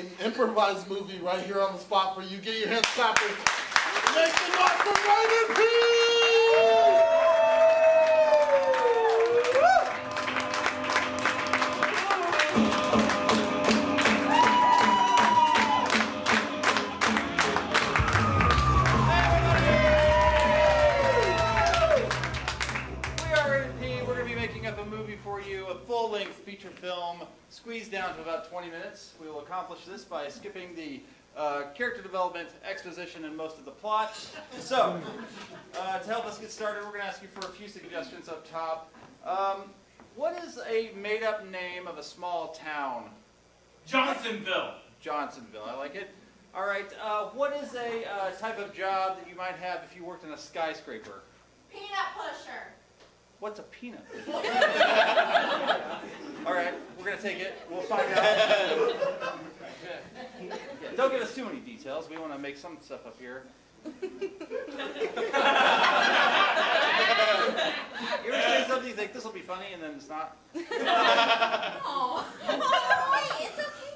an improvised movie right here on the spot for you. Get your hands clapping. Make some noise for Brandon P. squeezed down to about 20 minutes. We will accomplish this by skipping the uh, character development, exposition, and most of the plot. So, uh, to help us get started, we're going to ask you for a few suggestions up top. Um, what is a made-up name of a small town? Johnsonville. Johnsonville. I like it. All right. Uh, what is a uh, type of job that you might have if you worked in a skyscraper? Peanut pusher. What's a peanut? All right, we're gonna take it. We'll find out. Yeah, don't give us too many details. We want to make some stuff up here. you ever say something you think this will be funny and then it's not? Oh. Wait, it's okay.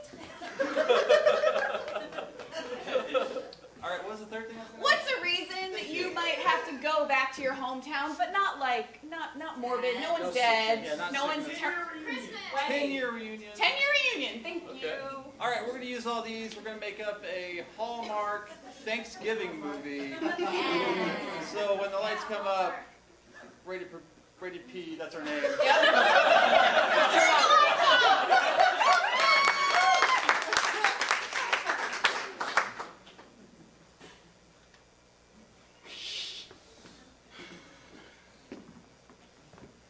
All right, what was the third thing? I was gonna What's the reason that you might have to go back to your hometown, but not like, not not morbid. No one's No dead. yeah, no one's sickness. ter- Christmas. Ten year reunion. Ten year reunion. Thank Okay. you. All right, we're gonna use all these. We're gonna make up a Hallmark Thanksgiving movie. So when the lights come up, Brady, Rated P, that's our name.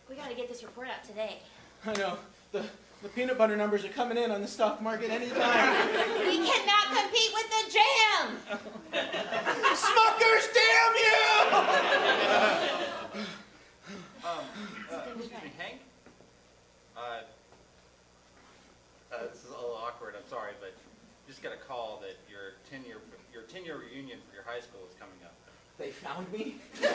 We gotta get this report out today. I know. The, the peanut butter numbers are coming in on the stock market anytime. We cannot compete with the jam. Smuckers, damn you! Um, uh, excuse me, Hank? Uh, uh, this is a little awkward, I'm sorry, but just got a call that your 10-year, your 10-year reunion for your high school is coming up. They found me? You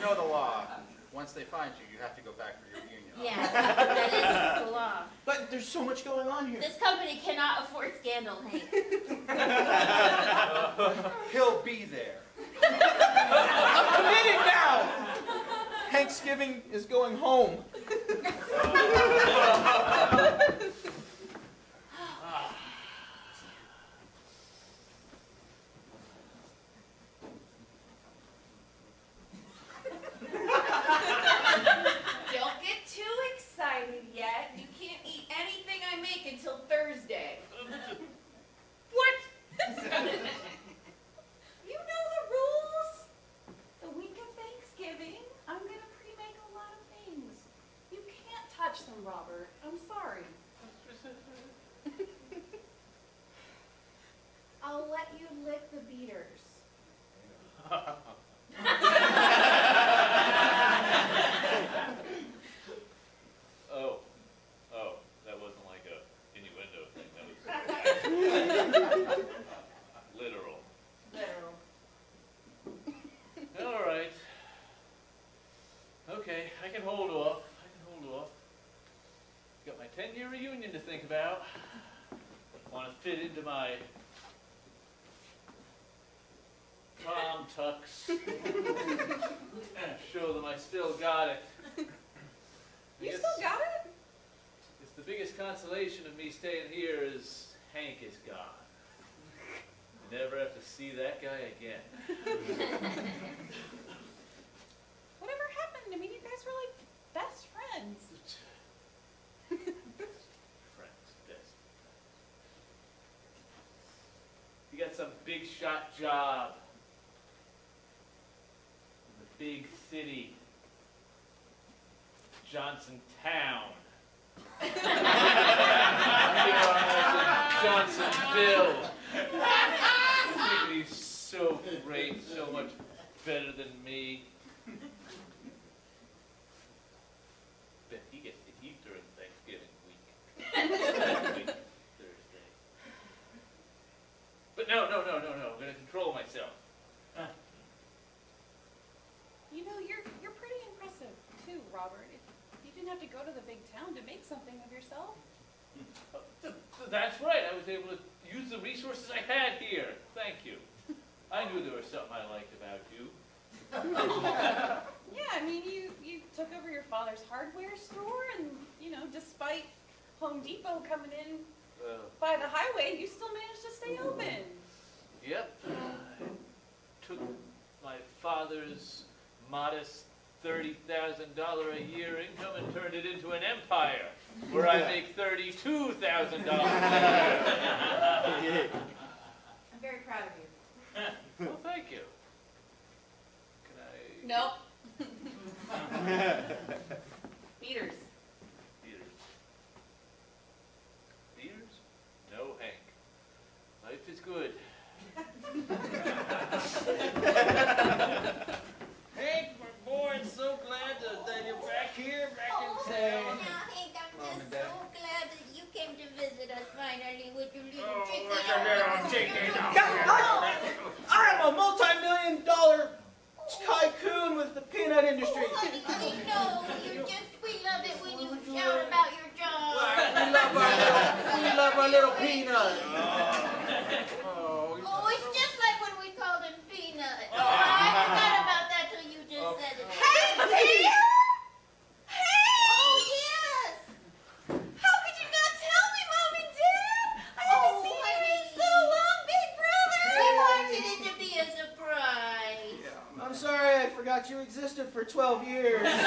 know the law. Once they find you, you have to go back for your union. Yeah, that is the law. But there's so much going on here. This company cannot afford scandal, Hank. He'll be there. I'm committed now! Thanksgiving is going home. Don't get too excited yet. You can't eat anything I make until Thursday. what? you know the rules. The week of Thanksgiving, I'm gonna pre-make a lot of things. You can't touch them, Robert. I'm sorry. I'll let you lick the beaters. Oh, oh, that wasn't like a innuendo thing. That was literal. Literal. All right. Okay, I can hold off. I can hold off. Got my 10-year reunion to think about. Want to fit into my Tom Tux. Show them I still got it. You still got it? It's the biggest consolation of me staying here is Hank is gone. I never have to see that guy again. Whatever happened? I mean, you guys were like best friends. Friends, best. You got some big shot job in the big city, Johnson Town. Johnsonville. He's so great, so much better than me. Bet he gets to eat during Thanksgiving week. Week, Thursday. But no, no, no, no, no. I'm gonna control myself. You know, you're you're pretty impressive too, Robert. You didn't have to go to the big town to make something of yourself. That's right, I was able to use the resources I had here. Thank you. I knew there was something I liked about you. Yeah, I mean, you, you took over your father's hardware store and, you know, despite Home Depot coming in Well, by the highway, you still managed to stay open. Yep. I took my father's modest thirty thousand dollar a year income and turned it into an empire where I make thirty-two thousand dollars. I'm very proud of you. Well, thank you. Can I? Nope. Peters. Peters. Peters? No, Hank. Life is good. Hank, my boy, I'm so glad that, that you're back here, back Oh, in now, town. Hank, I'm Mom just and so Dad. glad that you came to visit us finally with your little Oh, chicken. look at that chicken. I'm a multi-million dollar tycoon with the peanut industry. Oh, honey, honey, no, you just, we love it when you shout about your job. We love our little, we love our little peanut. Oh, Oh, it's just like when we called him Peanut. Oh, I forgot about that till you just Oh. said it. Hey, dear! Oh, yes. How could you not tell me, Mom and Dad? I haven't Oh, seen you honey. in so long, big brother! We wanted it to be a surprise. I'm sorry I forgot you existed for 12 years. This is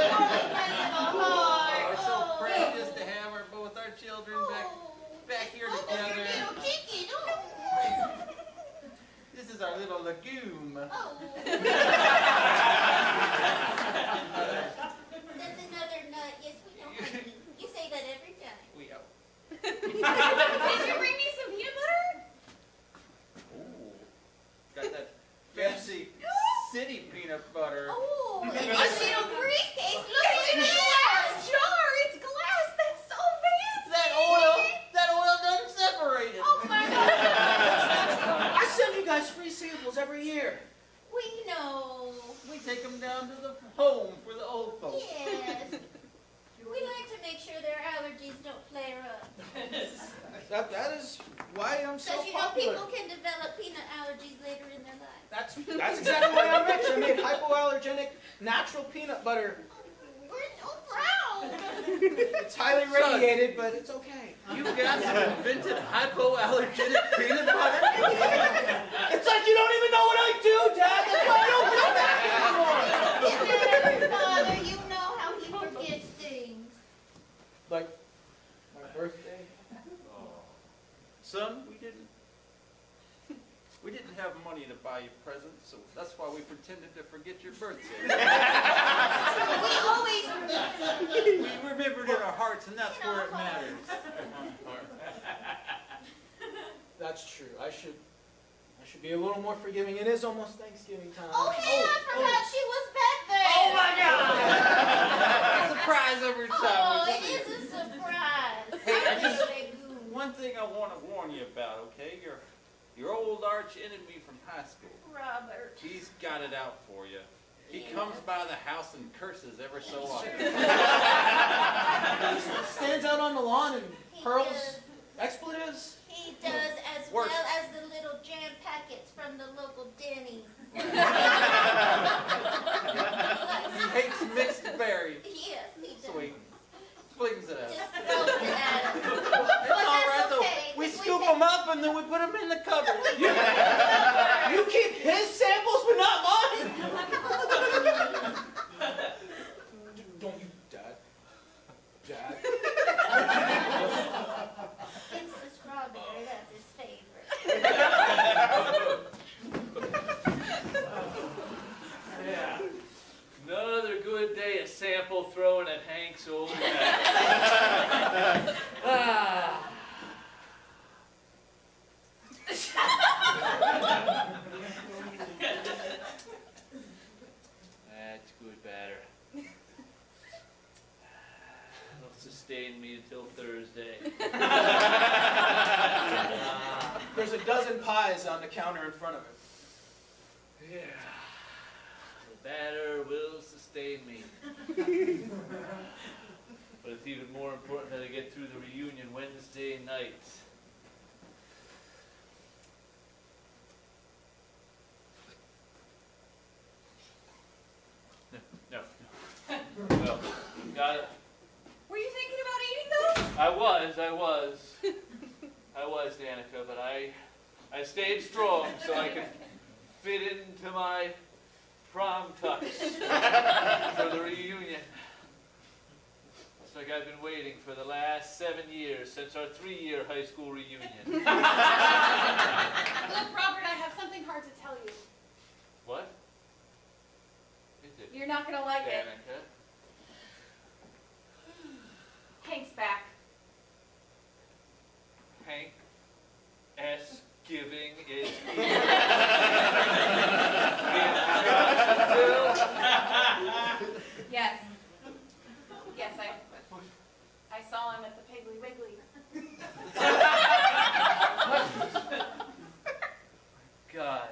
only kind of a heart. We're so Oh. proud just to have our, both our children back, Oh. back here Oh, look, your together. little chicken. Oh. This is our little legume. Oh. That's another nut. Yes, we know. honey. You say that every time. We out. Did you bring me some peanut butter? Ooh. Got that fancy city peanut butter. Oh, and I this see. little briefcase. Look It's at in a that. glass jar! It's glass! That's so fancy! That oil, that oil doesn't separate it. Oh my God. I send you guys free samples every year. We know. We take them down to the home for the old folks. Yes. We like to make sure their allergies don't flare up. That, that is why I'm so Because you know popular. people can develop peanut allergies later in their life. That's, that's exactly why I'm rich. I made hypoallergenic natural peanut butter. We're so proud. It's highly radiated, but it's okay. You guys have invented hypoallergenic peanut butter? It's like you don't even know what I do, Dad. That's why I don't come back anymore. Father, you know how he forgets things. Like my birthday. Son, we didn't, have money to buy you presents, so that's why we pretended to forget your birthday. We always remember. We remembered in our hearts, and that's where it matters. That's true. I should. I should be a little more forgiving. It is almost Thanksgiving time. Oh, hey, I oh, forgot oh. she was back there. Oh my God! Surprise every time. Oh, we it a surprise. Hey, I just- One thing I want to warn you about, okay? Your, your old arch enemy from high school. Robert. He's got it out for you. He Yeah. comes by the house and curses ever so often. he Stands out on the lawn and He hurls does, expletives. he does as Worse. well as the little jam packets from the local Denny. He hates mixed berries. Yes, he does. So he flings it out. Just throws it at him. It's But all right that's though. okay. We We scoop take- them up and then we put them in the cupboard. You keep his samples, but not mine. Don't you, Dad? Dad. It's the strawberry, that's his favorite. Yeah. Another good day of sample throwing at Hank's old man. ah. That's good batter. It'll sustain me until Thursday. Ah. There's a dozen pies on the counter in front of it. Yeah. The batter will sustain me. but it's even more important that I get get through the reunion Wednesday night. No, no, no. Well, got it. Were you thinking about eating those? I was, I was, I was Danica, but I, I stayed strong so I could fit into my prom tux for the reunion. It's like I've been waiting for the last seven years since our three-year high school reunion. Look, Robert, I have something hard to tell you. What? Is it You're not gonna like it. Danica? Hank's back. Hank S. Giving is Yes. Yes, I, I saw him at the Piggly Wiggly. My God,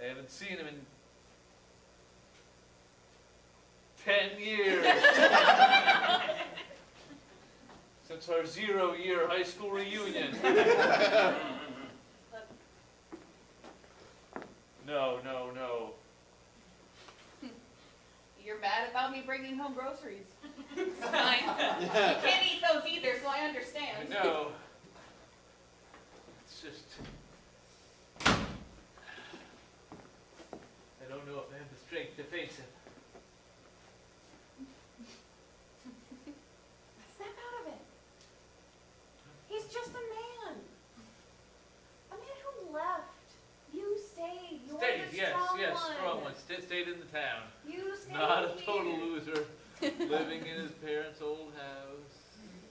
I haven't seen him in ten years. Since our zero-year high school reunion. Look, No, no, no. you're mad about me bringing home groceries. It's fine. You can't eat those either, so I I understand. know. It's just. I don't know if I have the strength to face him. Snap out of it. He's just a man. A man who left. You stayed. You're Stayed, the yes, strong yes, one. strong one. Sta- Stayed in the town. You stayed Not a here. total loser. Living in his parents' old house.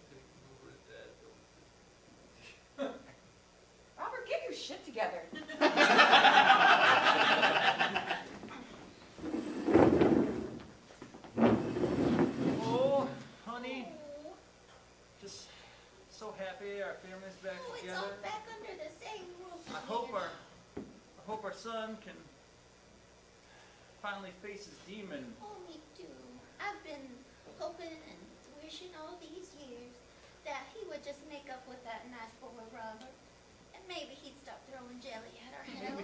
Taking over his dad's old Robert, get your shit together. Oh, honey, Oh, just so happy our family's back oh, it's all back under the same roof. I hope our, I hope our son can finally face his demon. Oh, me too. I've been hoping and wishing all these years that he would just make up with that nice boy Robert. And maybe he'd stop throwing jelly at our house.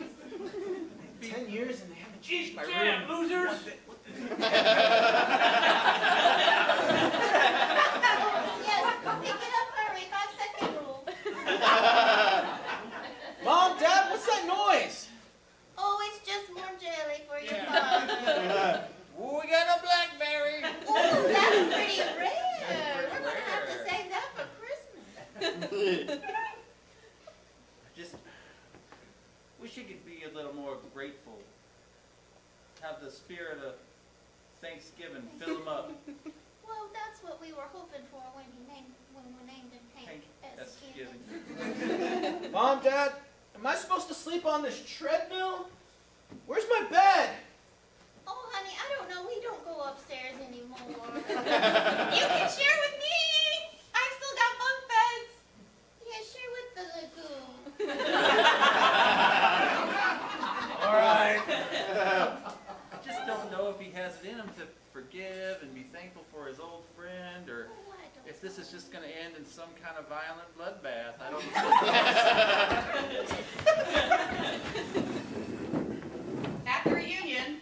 Ten years and they haven't changed my Damn, room. losers! One bit. yes, pick it up, hurry. Five second rule. Mom, Dad, what's that noise? Oh, it's just more jelly for your Yeah. mom. Ooh, we got a blackberry. Ooh, that's pretty rare. We're gonna have to save that for Christmas. I just wish you could be a little more grateful. Have the spirit of Thanksgiving fill him up. Well, that's what we were hoping for when he named when we named him Hank. Hank S. S. Given. Giving. Mom, Dad, am I supposed to sleep on this treadmill? Where's my bed? Oh, honey, I don't know. We don't go upstairs anymore. you can share with me. I've still got bunk beds. Yeah, share with the lagoon. All right. I just don't know if he has it in him to forgive and be thankful for his old friend, or Oh, I don't if this is just going to end in some kind of violent bloodbath. I don't know. At the reunion.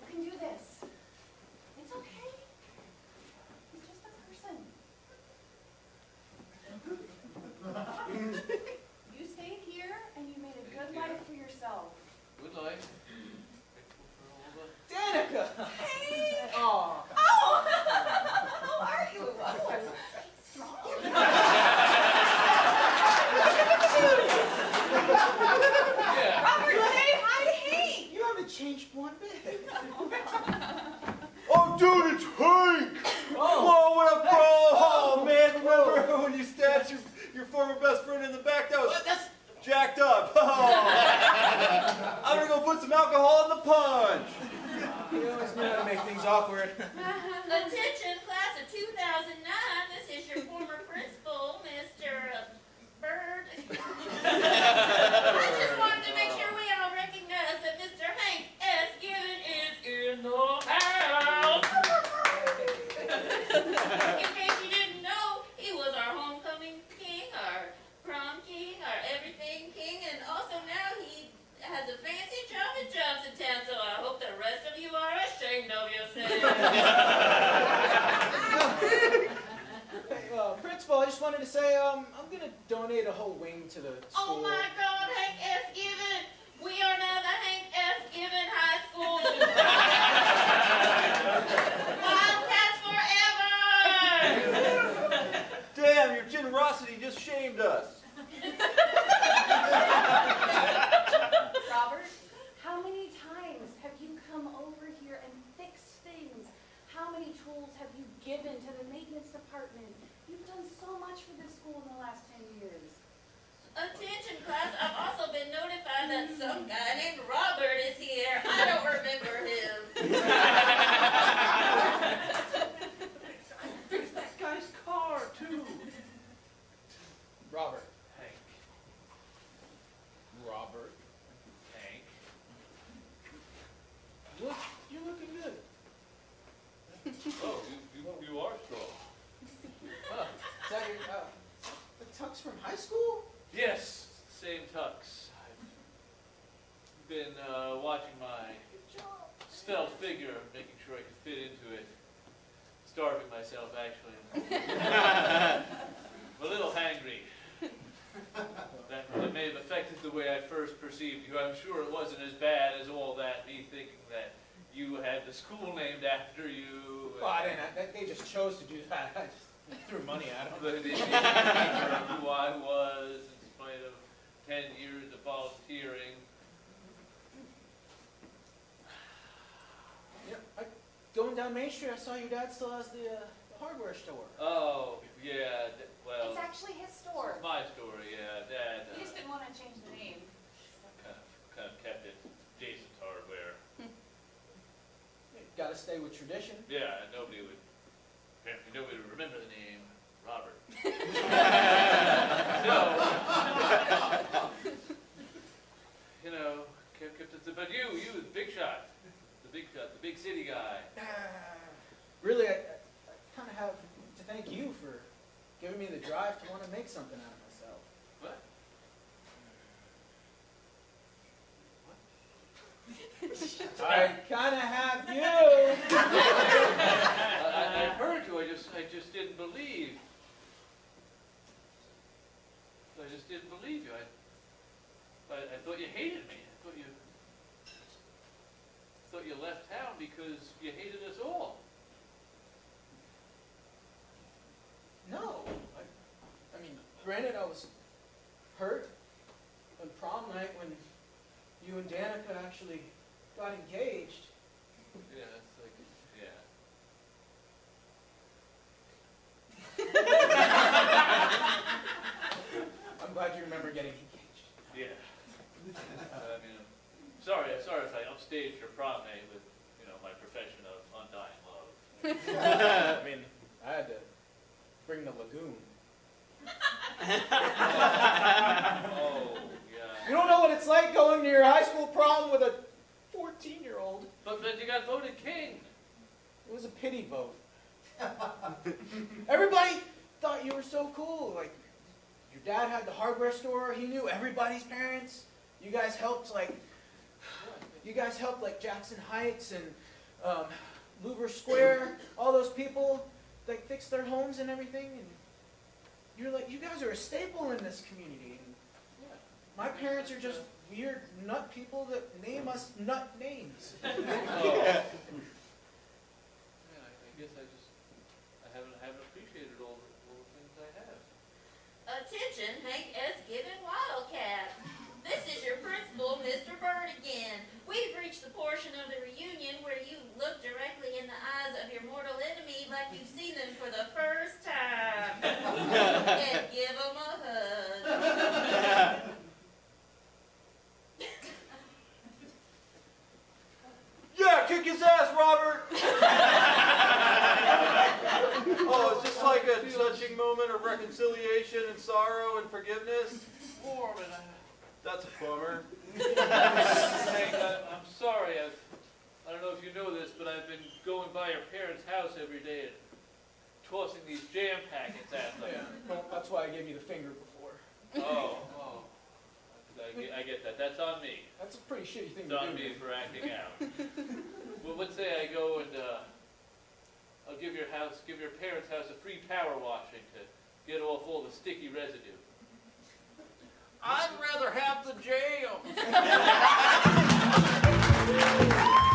You can do this. It's okay. He's just a person. you stayed here and you made a good life for yourself. Good life. Grateful for all the Danica. Hey! Aw. Oh! How are you? Yeah. Robert, say hi to Hank! You haven't changed one bit. Oh, dude, it's Hank! Oh. Whoa, what up, bro? Oh, man, remember when you stabbed your, your former best friend in the back? That was What? That's jacked up. Oh. I'm gonna go put some alcohol in the punch. you always knew how to make things awkward. Attention, class of 2009. This is your former principal, Mr. Bird. I just wanted to make sure we all recognize that Mr. Hank Hey, uh, principal, I just wanted to say, um, I'm gonna donate a whole wing to the school. Oh my God, Hank S. Given, we are now the Hank S. Given High School. Wildcats forever! Damn, your generosity just shamed us. Robert, how many times have you come over here and fixed things? How many tools have you given to the maintenance department? You've done so much for this school in the last ten years. Attention class, I've also been notified that some guy named Robert is here. I don't remember him. Fix that guy's car too. Robert. Hank, Robert. Hank. Look, you're looking good. Oh, you, you, you are strong. Huh. Is that your, uh, the tux from high school? Yes, same tux. I've been uh, watching my svelte figure, making sure I could fit into it. Starving myself, actually. I'm a little hangry. That, that may have affected the way I first perceived you. I'm sure it wasn't as bad as all that, me thinking that you had the school named after you. Well, I didn't, I- they just chose to do that. I just threw money at them. But the nature of who I was, in spite of ten years of volunteering. Yep, I, going down Main Street, I saw your dad still has the, uh, hardware store. Oh, yeah, well, It's actually his store. it's my story, yeah, Dad He uh, just didn't want to change the name. kind of, kind of kept it Jason's hardware. Gotta stay with tradition. Yeah, and nobody would, apparently nobody would remember the name Robert. So, you know, kept, kept it, but you, you, the big shot, the big shot, the big city guy. Really, I, I, I kind of have to thank you for giving me the drive to want to make something out of myself. What? What? I kind of have you. I, I, I heard you, I just, I just didn't believe. I just didn't believe you. I, I, I thought you hated me. I thought you, thought you left town because you hated us all. No, I, I mean, granted, I was hurt on prom night when you and Danica actually got engaged. Yeah, it's like, yeah. I'm glad you remember getting engaged. Yeah. I mean, I'm sorry, I'm sorry if I your prom night with, you know, my profession of undying love. I mean, I had to bring the lagoon. Oh, yeah. You don't know what it's like going to your high school prom with a 14-year-old. But, but you got voted king. It was a pity vote. Everybody thought you were so cool. Like, your dad had the hardware store. He knew everybody's parents. You guys helped, like, you guys helped, like, Jackson Heights and um, Louvre Square. All those people, like, fix their homes and everything. And you're like, you guys are a staple in this community. And my parents are just weird nut people that name us nut names. Oh. Yeah, I I guess I just, I haven't, haven't appreciated all the, all the things I have. Attention, Hank S. Given Wildcats. This is your principal, Mr. Bird again. We've reached the portion of the reunion where you look directly in the eyes of your mortal enemy like you've seen them for the first time. and give him a hug. Yeah, kick his ass, Robert! oh, it's just like a touching moment of reconciliation and sorrow and forgiveness. Warm and I, That's a bummer. Hank, I, uh, I'm sorry, I've, I don't know if you know this, but I've been going by your parents' house every day and tossing these jam packets at them. Yeah, well, that's why I gave you the finger before. Oh, oh. I get, I get that, that's on me. That's a pretty shitty thing It's to on do. me for acting out. Well, let's say I go and, uh, I'll give your house, give your parents' house a free power washing to get off all the sticky residue. I'd rather have the jail.